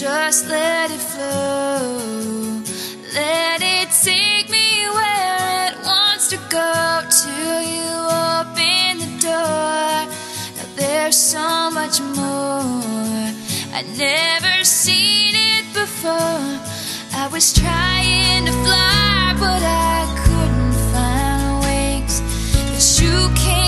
Just let it flow. Let it take me where it wants to go. Till you open the door. Now there's so much more. I never seen it before. I was trying to fly, but I couldn't find wings. Cause you came.